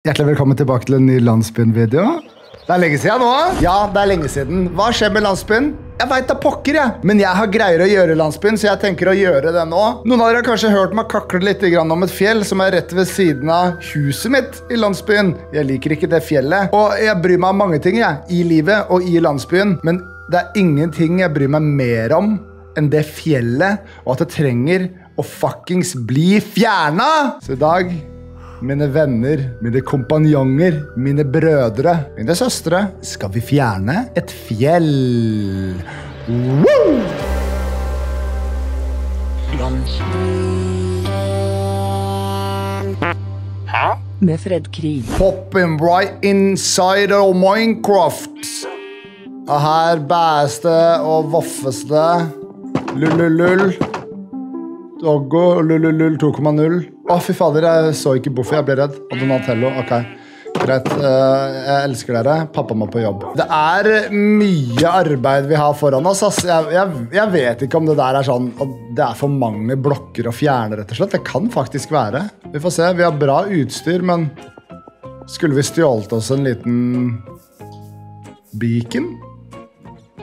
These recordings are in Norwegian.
Hjertelig velkommen tilbake til en ny Landsbyen-video. Det er lenge siden nå. Ja, det er lenge siden. Hva skjer med Landsbyen? Jeg veit da pokker, jeg. Men jeg har greier å gjøre Landsbyen, så jeg tenker å gjøre det nå. Noen av dere har kanskje hørt meg kakle litt om et fjell som er rett ved siden av huset mitt i landsbyen. Jeg liker ikke det fjellet. Og jeg bryr meg om mange ting jeg, i livet og i landsbyen, men det er ingenting jeg bryr meg mer om enn det fjellet, og at det trenger å fuckings bli fjerna. Så i dag mine venner, mine kompanjonger, mine brødre, mine søstre, skal vi fjerne et fjell. Woo! Med Fred Krig. Popping right inside of Minecraft. Og her bæes det og voffes det. Lullull. Doggo lullull 2,0. Å, fy fader, jeg så ikke Boffy. Jeg ble redd. Og Donatello. Ok, greit. Eh, Jeg elsker dere. Pappa må på jobb. Det er mye arbeid vi har foran oss. Ass. Jeg, jeg, jeg vet ikke om det der er sånn at det er for mange blokker å fjerne, rett og slett. Det kan faktisk være. Vi får se. Vi har bra utstyr, men skulle vi stjålet oss en liten beacon?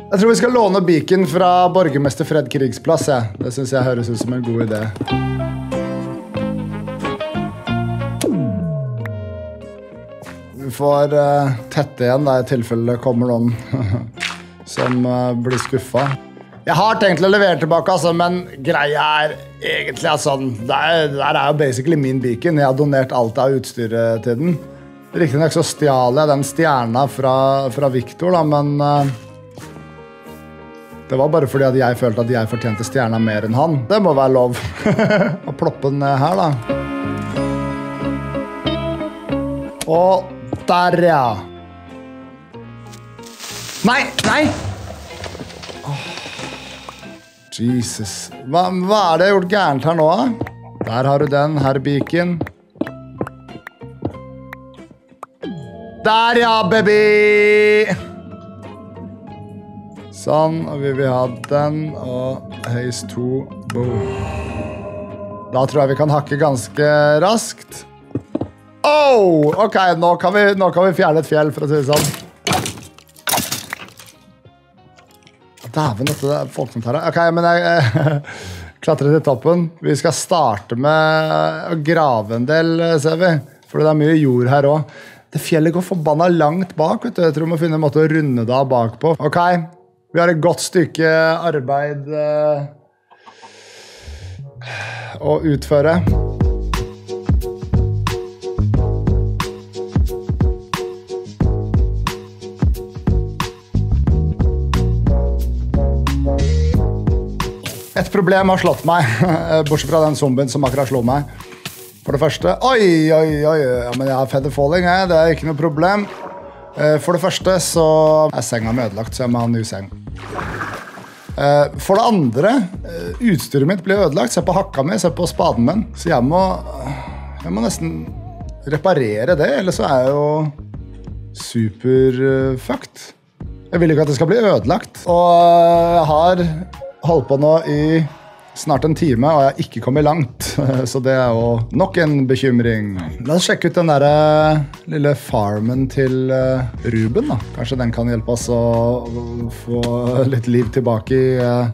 Jeg tror vi skal låne beacon fra borgermester Fred Krigsplass. Ja. Det syns jeg høres ut som en god idé. Vi får uh, tette igjen da, i tilfelle det kommer noen som uh, blir skuffa. Jeg har tenkt å levere tilbake, altså, men greia er egentlig at sånn, det er, er jo basically min beacon. Jeg har donert alt av utstyret til den. Riktignok så stjal jeg den stjerna fra, fra Victor, da, men uh, det var bare fordi at jeg følte at jeg fortjente stjerna mer enn han. Det må være lov å ploppe den ned her, da. Og der, ja. Nei, nei! Jesus. Hva, hva er det jeg har gjort gærent her nå, da? Der har du den, herr Beacon. Der, ja, baby! Sånn, og vi vil ha den, og Haze 2, boom. Da tror jeg vi kan hakke ganske raskt. Oh! Ok, nå kan, vi, nå kan vi fjerne et fjell, for å si det sånn. Dæven, dette er tar det. Ok, men jeg eh, klatrer til toppen. Vi skal starte med å grave en del, eh, ser vi. For det er mye jord her òg. Det fjellet går forbanna langt bak. vet du. Jeg tror vi må finne en måte å runde det av bakpå. Ok, vi har et godt stykke arbeid eh, å utføre. Et problem har slått meg, bortsett fra den zombien som akkurat slo meg. For det første Oi, oi, oi, ja, men jeg har feather falling, jeg. Det er ikke noe problem. Eh, For det første så er senga mi ødelagt, så jeg må ha en ny seng. Eh, For det andre, eh, utstyret mitt blir ødelagt. Se på hakka mi, se på spaden min. Så jeg må, jeg må nesten reparere det, eller så er jeg jo superfucked. Jeg vil ikke at det skal bli ødelagt. Og jeg har holdt på nå i snart en time, og jeg har ikke kommet langt. Så det er jo nok en bekymring. La oss sjekke ut den der eh, lille farmen til eh, Ruben. da. Kanskje den kan hjelpe oss å få litt liv tilbake i eh,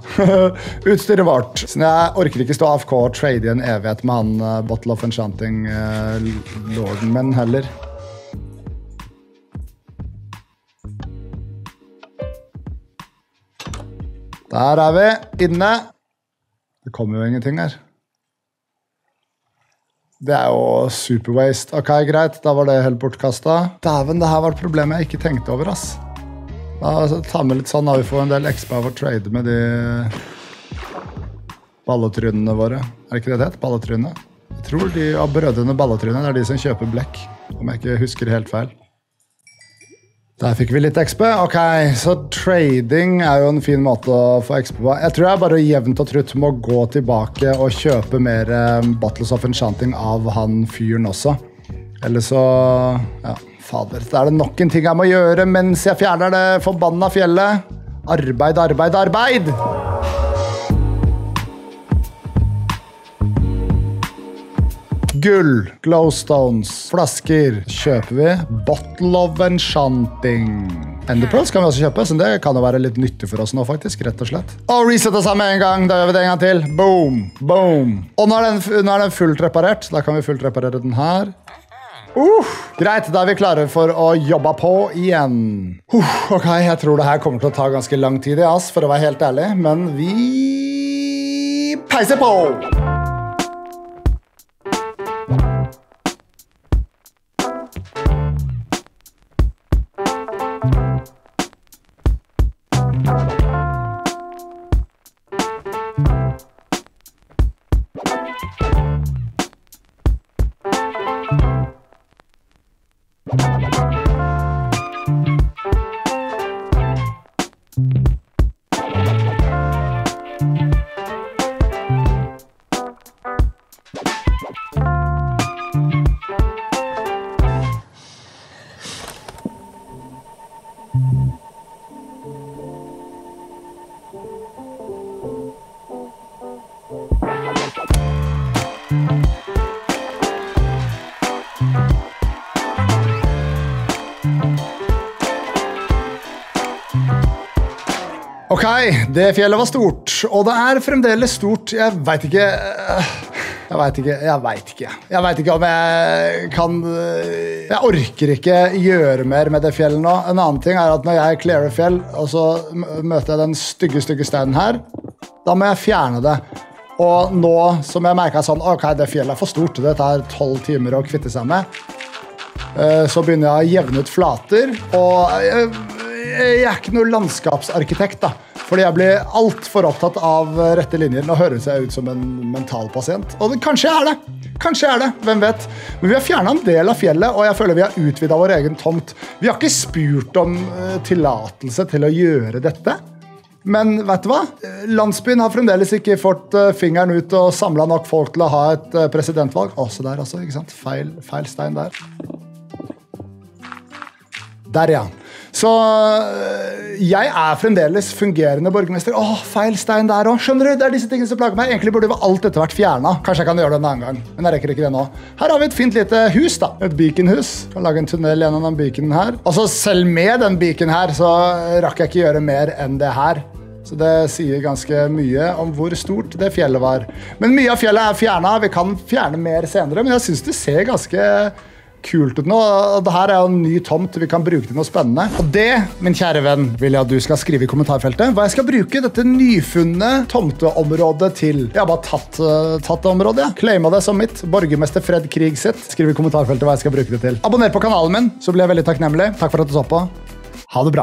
utstyret vårt. Så jeg orker ikke stå AFK og trade i en evighet med han Bottle of Enchanting-lorden min heller. Der er vi inne. Det kommer jo ingenting her. Det er jo super waste. Ok, greit, da var det helt bortkasta. Dæven, det her var et problem jeg ikke tenkte over, ass. Da Ta med litt sånn, da vi får en del expa av å trade med de balletrynene våre. Er det ikke det det heter? Balletryne? Jeg tror de av brødrene Balletryne er de som kjøper blekk, om jeg ikke husker helt feil. Der fikk vi litt XP. Ok, Så trading er jo en fin måte å få XP på. Jeg tror jeg bare jevnt og trutt må gå tilbake og kjøpe mer Battles of Enchanting av han fyren også. Eller så Ja, fader. Da er det nok en ting jeg må gjøre mens jeg fjerner det forbanna fjellet. Arbeid, arbeid, arbeid! Gull, glowstones, flasker kjøper vi. Bottle of enchanting. Enderpearls kan vi også kjøpe, så det kan jo være litt nyttig for oss nå, faktisk. rett og slett. Og reset oss med en gang. Da gjør vi det en gang til. Boom, boom. Og nå er den, nå er den fullt reparert. Da kan vi fullt reparere den her. Uh, greit, da er vi klare for å jobbe på igjen. Uh, ok, Jeg tror det her kommer til å ta ganske lang tid, ass, for å være helt ærlig, men vi peiser på! Ok, det fjellet var stort, og det er fremdeles stort. Jeg veit ikke Jeg veit ikke. Jeg veit ikke. Ikke om jeg kan Jeg orker ikke gjøre mer med det fjellet nå. En annen ting er at når jeg clearer fjell, og så møter jeg den stygge, stygge steinen her, da må jeg fjerne det. Og nå som jeg merka sånn Ok, det fjellet er for stort. Det tar tolv timer å kvitte seg med. Eh, så begynner jeg å jevne ut flater. Og jeg, jeg er ikke noen landskapsarkitekt, da. Fordi jeg blir altfor opptatt av rette linjer. Nå høres jeg ut som en mental pasient. Og det, kanskje jeg er det. Kanskje jeg er det, hvem vet. Men vi har fjerna en del av fjellet, og jeg føler vi har utvida vår egen tomt. Vi har ikke spurt om uh, tillatelse til å gjøre dette. Men vet du hva? Landsbyen har fremdeles ikke fått uh, fingeren ut og samla nok folk til å ha et presidentvalg. Å, se der, altså. ikke sant? Feil, feil stein der. Der, ja. Så jeg er fremdeles fungerende borgermester. Åh, feil stein der òg. Skjønner du? Det er disse tingene som plager meg. Egentlig burde alt dette vært fjerna. Kanskje jeg kan gjøre det en annen gang. Men jeg rekker ikke det nå. Her har vi et fint lite hus, da. Et beaconhus. Kan lage en tunnel gjennom den beaconen her. Altså, selv med den beaconen her, så rakk jeg ikke gjøre mer enn det her. Så det sier ganske mye om hvor stort det fjellet var. Men mye av fjellet er fjerna. Vi kan fjerne mer senere, men jeg syns det ser ganske kult ut nå. Det her er jo en ny tomt. Vi kan bruke til noe spennende. Og det, min kjære venn, vil jeg at du skal skrive i kommentarfeltet. Hva jeg skal bruke dette nyfunne tomteområdet til. Jeg har bare tatt, uh, tatt det området. Ja. Claima det som mitt. Borgermester Fred Krig sitt. Skriv i kommentarfeltet hva jeg skal bruke det til. Abonner på kanalen min, så blir jeg veldig takknemlig. Takk for at du så på. Ha det bra.